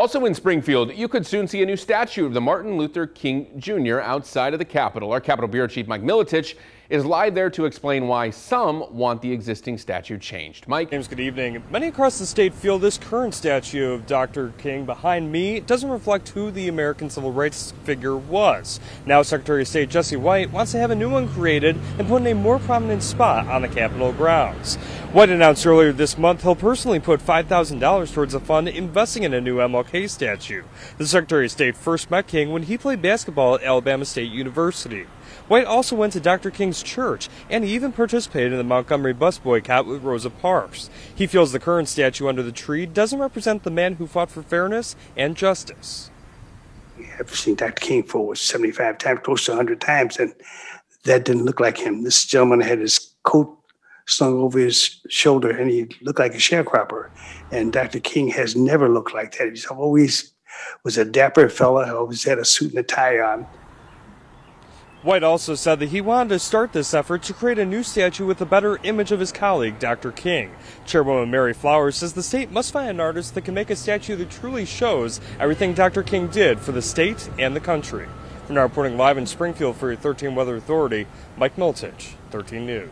Also in Springfield, you could soon see a new statue of the Martin Luther King Jr. outside of the Capitol. Our Capitol Bureau Chief Mike Miletich is live there to explain why some want the existing statue changed. Mike? James, good evening. Many across the state feel this current statue of Dr. King behind me doesn't reflect who the American civil rights figure was. Now, Secretary of State Jesse White wants to have a new one created and put in a more prominent spot on the Capitol grounds. White announced earlier this month he'll personally put $5,000 towards a fund investing in a new MLK statue. The Secretary of State first met King when he played basketball at Alabama State University. White also went to Dr. King's church, and he even participated in the Montgomery bus boycott with Rosa Parks. He feels the current statue under the tree doesn't represent the man who fought for fairness and justice. I've seen Dr. King for 75 times, close to 100 times, and that didn't look like him. This gentleman had his coat slung over his shoulder and he looked like a sharecropper. And Dr. King has never looked like that. He's always was a dapper fella, always had a suit and a tie on. White also said that he wanted to start this effort to create a new statue with a better image of his colleague, Dr. King. Chairwoman Mary Flowers says the state must find an artist that can make a statue that truly shows everything Dr. King did for the state and the country. From now reporting live in Springfield for your 13 Weather Authority, Mike Miletich, 13 News.